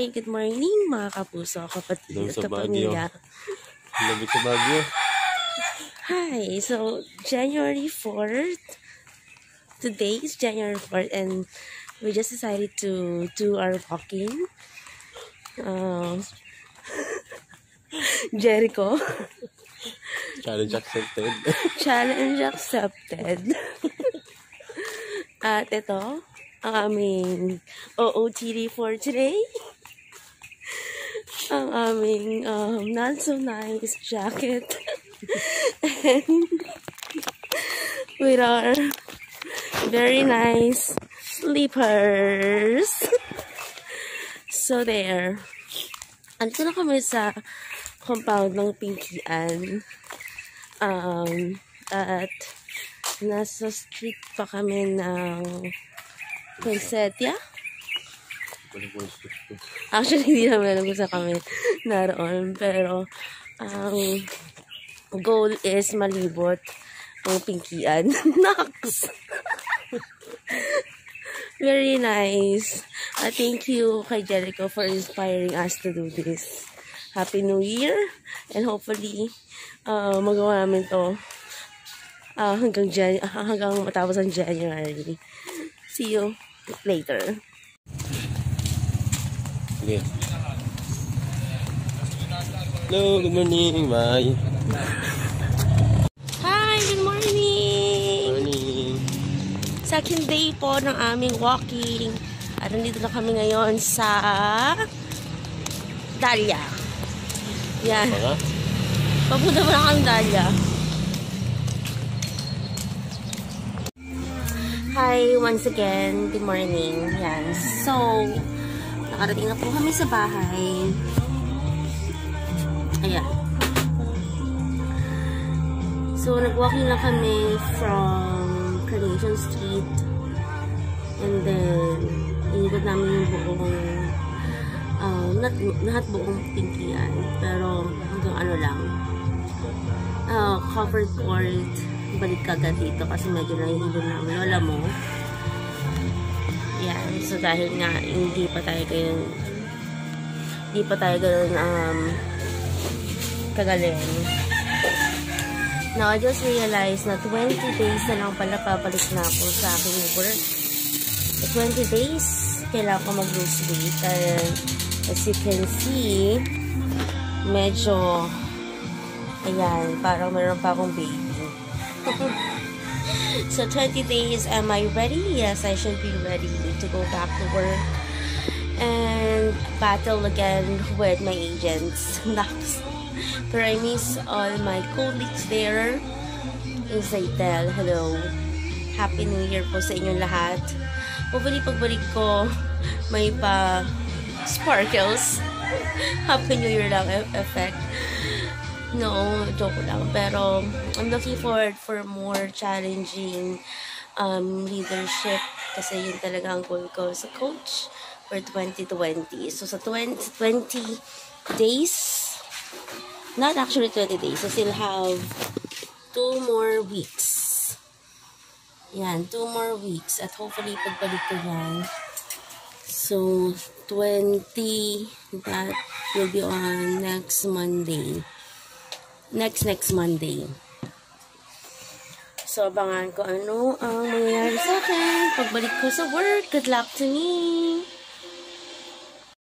Hi, good morning mga kapuso, kapatid Hello at kapamilya. Labi sa Baguio. Hi, so January 4th. Today is January 4th and we just decided to do our walking. Um, Jericho. Challenge accepted. Challenge accepted. At ito, ang aming OOTD for today. Ang aming um, not so nice jacket. and with our very nice slippers. so there. Andito na kami sa compound ng Pinkian. Um, at nasa street pa kami ng Poinsettia. Actually, hindi alam kung saan kami naroon. Pero, ang goal is malibot ang Pinkian. Nox! Very nice. Uh, thank you kay Jericho for inspiring us to do this. Happy New Year! And hopefully, uh, magawa namin to uh, hanggang, Jan hanggang matapos ang January. See you later. Sige. Hello, good morning, Mai. Hi! Good morning! Morning. Second day po ng aming walking. At nandito na kami ngayon sa Dahlia. Yan. Mga? Papunta pa lang kang Dahlia. Hi, once again. Good morning. Yan. So, nakarating na po kami sa bahay. Ayan. So, nag-walking lang kami from Carnation Street. And then, inikot namin yung buong, uh, not, lahat buong Pinkian. Pero, hanggang ano lang, uh, covered court, balik ka agad dito kasi medyo nahihilo na ang lola mo. Yan. So, dahil nga, hindi pa tayo ganyan, hindi pa tayo ganyan, um, kagaling. Now, I just realized na 20 days na lang pala pabalik na ako sa aking work. Sa 20 days, kailangan ko mag-lose weight. And as you can see, medyo, ayan, parang meron pa akong baby. so, 20 days, am I ready? Yes, I should be ready to go back to work and battle again with my agents. Next. Pero I miss all my colleagues there in Zaitel. Hello. Happy New Year po sa inyong lahat. Hopefully pagbalik ko, may pa sparkles. Happy New Year lang e- effect. No, joke lang. Pero I'm looking forward for more challenging um, leadership kasi yun talaga ang goal ko sa coach for 2020. So sa 20, 20 days, not actually 20 days, I still have two more weeks. Yan, two more weeks. At hopefully, pagbalik ko yan. So, 20, that will be on next Monday. Next, next Monday. So, abangan ko ano ang mangyayari sa akin. Pagbalik ko sa work. Good luck to me!